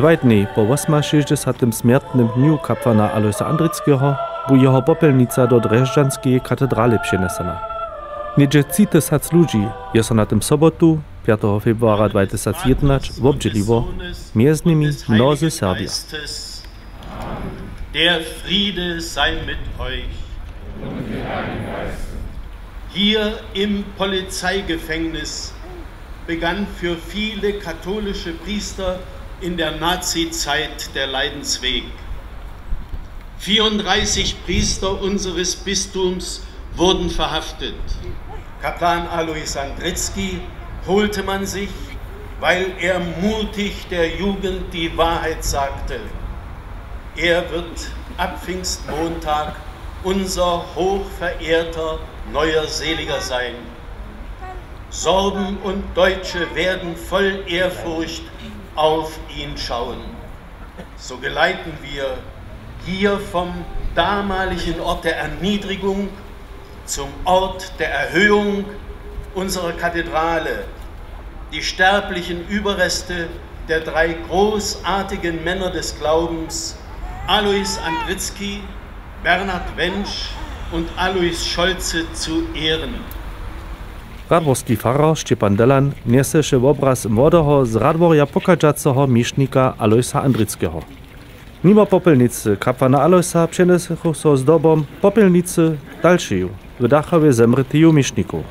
Двајдни по восма шестдесатым смертным дню капвана Алојса Андрицкého бу jeho попелница до Дрежджанские катедрали přenesена. Недже цитесац луѓи је со на тем соботу 5. februara 2011 wobdzieliło między nimi mnozy Serbia. Der Friede sei mit euch. Hier im Polizeigefängnis begann für viele katholische Priester in der Nazizeit der Leidensweg. 34 Priester unseres Bistums wurden verhaftet. Kaplan Alois Andritzky holte man sich, weil er mutig der Jugend die Wahrheit sagte. Er wird ab Pfingstmontag unser hochverehrter neuer Seliger sein. Sorben und Deutsche werden voll Ehrfurcht auf ihn schauen. So geleiten wir hier vom damaligen Ort der Erniedrigung zum Ort der Erhöhung unserer Kathedrale die sterblichen Überreste der drei großartigen Männer des Glaubens, Alois Andritzky, Bernhard Wensch und Alois Scholze zu ehren. Radworski farar Szczepan Delan nieseše obraz młodego z Radworja pokażacego miesznika Aloisa Andryckiego. Mimo popelnicy kapłana Aloisa przenesechu so z dobą popelnicy dalszej w Dachowie zemrytyju mieszników.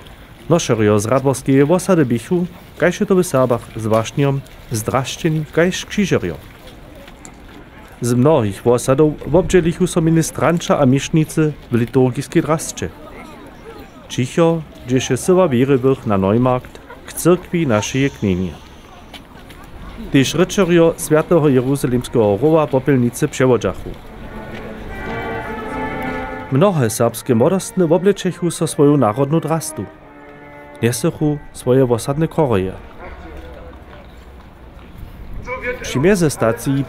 Nošerio z Radworskiej osady bichu, kajše to w Serbach zwłaszczniom, zdraszczeni kajś krzyżerio. Z mnohých osadov obdželichu so ministranča a mišnice v liturgijskiej drasce. Čicho, gdzieś syła wierywych na Neumarkt k cyrkwi naszej knieni. Tyż ryczerio Świętego Jeruzalemskiego Rowa popelnicy przewodzachu. Mnohe serbskie modostne obleczechu so swoją narodną drastu. Niesechu swoje osadne koroje. Przy mierze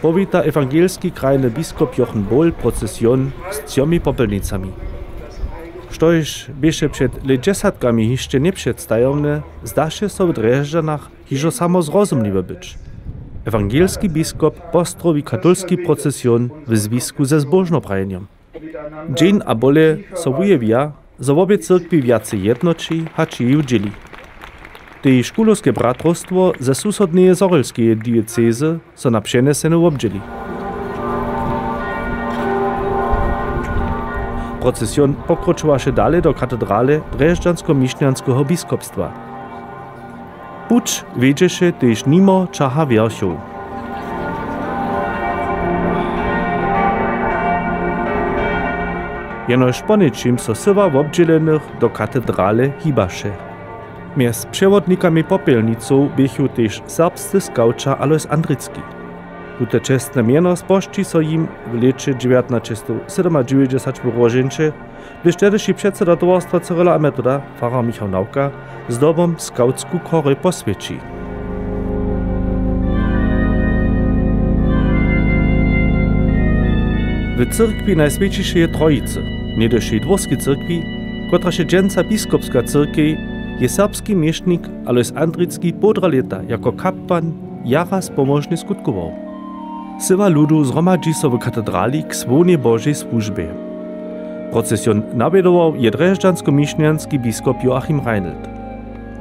powita ewangelski krajny biskup Jochen Bohl procesjon z trzyomi popelnicami. Štož bieše před leđesatkami hišće nepředstajovne, zdaše so w Drežďanach hižo samo zrozumliwe być. Ewangelski biskup postrowi katolski procesjon w zwisku ze zbożnoprajeniem. Dzień a bole so wujewia, zo obie cyrkwi wiacej jednoczy, hači ju dzieli. Tej szkulowskie bratrostwo ze susodnej zorylskiej diecezy so na przenesenu obdzieli. Procesjon pokroczyła się dalej do katedrale Dreżdżansko-Miśnianskiego biskupstwa. Pucz wiedzie się też mimo czacha wierszów. Jenoż poniczym so sywa w do katedrale hibasze. Między przewodnikami popielniców bychu też serbscy skaucza Alois Andrycki. Tute czesne miano spości so im w lecie 1997 w Rożyncie, gdyż wtedy przedseda towarstwa Cyryla a Metoda, fara Michał Nauka, z dobą skautsku kory poswieci. W cyrkwi Najswiętszej Trojicy, niedoszej dworskiej cyrkwi, która się dżęca biskupska cyrkwi, je serbski miesznik Alois Andrycki podra lata jako kapłan jara pomożny skutkował. Sywa ludu zgromadzi so w katedrali k słonie Bożej służbie. Procesjon nawiedował jedreżdżansko-miśnianski biskup Joachim Reinelt.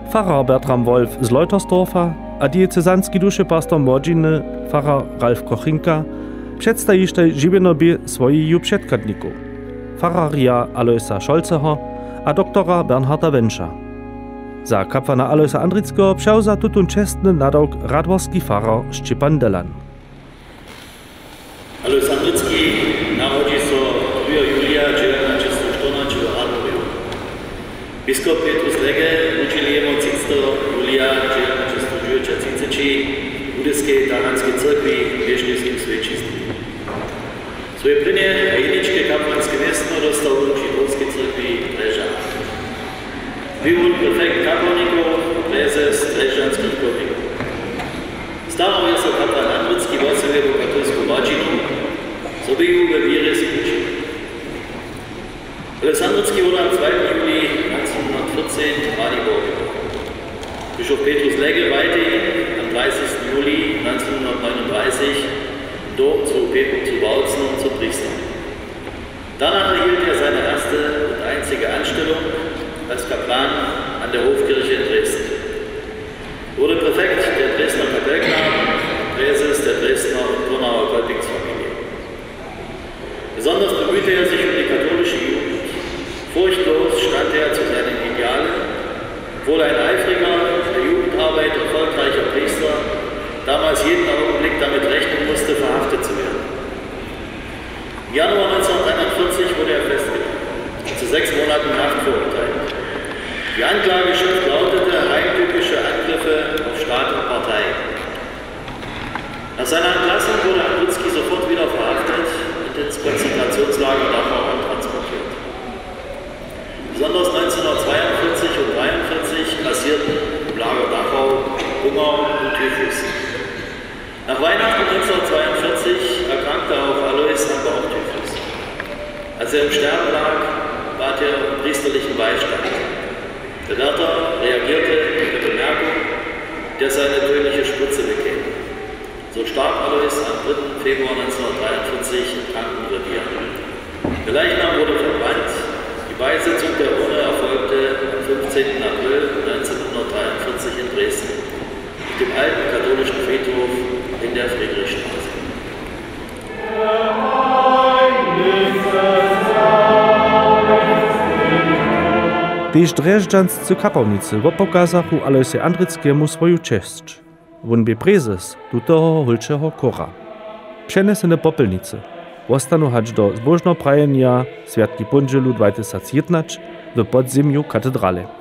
Pfarrer Bertram Wolf z Leutersdorfa, a diecezanski duszepastor Młodziny, pfarrer Ralf Kochinka, przedstawište żywienobie swoich przedkadników. Pfarraria Aloisa Scholzeho a doktora Bernharda Wenscha. Za kapłana Aloisa Andryckiego przewza tutun czestny nadałk radworski pfarrer Szczepan Delan. Biskup Petrus Legge učiljemo cisto Julija, če, če služujoča cinceči Budevske Taranske crkvi vješnjevskim svećistim. Svoje prinje jedničke kaplanske mjesto dostao u Židovske crkvi Reža. Bivul prefekt kapelnikov, prezes Režanskih kopnikov. Stalo je sa kaplan Andritski 1939 im Dom zu Petrus zu Bautzen und zu Priester. Danach erhielt er seine erste und einzige Anstellung als Kaplan an der Hofkirche in Dresden. Wurde Präfekt der Dresdner Kapellknaben, Präses der Dresdner und Brunauer Kolpingsfamilie. Besonders bemühte er sich um die katholische Jugend. Furchtlos stand er zu seinen Idealen, wurde ein eifriger, der Jugendarbeit erfolgreicher Priester, damals jeden Augenblick damit rechnen musste, verhaftet zu werden. Im Januar 1941 wurde er festgenommen und zu sechs Monaten Haft verurteilt. Die Anklageschrift lautete heimtückische Angriffe auf Staat und Partei. Nach seiner Entlassung wurde Andrutzki sofort wieder verhaftet und ins Konzentrationslager Dachau transportiert. Besonders 1942 und 1943 kassierten im Lager Dachau Hunger und Typhus. Nach Weihnachten 1942 erkrankte auch Alois an Bauchtyphus. Als er im Sterben lag, bat er um priesterlichen Beistand. Der Wärter reagierte mit der Bemerkung, der seine tödliche Spritze bekäme. So starb Alois am 3. Februar 1943 im Krankenrevier. Der Leichnam wurde verbrannt. Die Beisetzung der Urne erfolgte am 15. April 1943 in Dresden, auf dem alten katholischen Friedhof in der Friedrichstraße. Tež Drežďanscy kapownicy wopokazachu Alojse Andryckiemu swoju cześć. Won by prezes tutoho holčeho kora. Přenesene popelnice ostanu hać do zbożno prajenia Światki Pundzielu 2011 w podziemiu katedrale.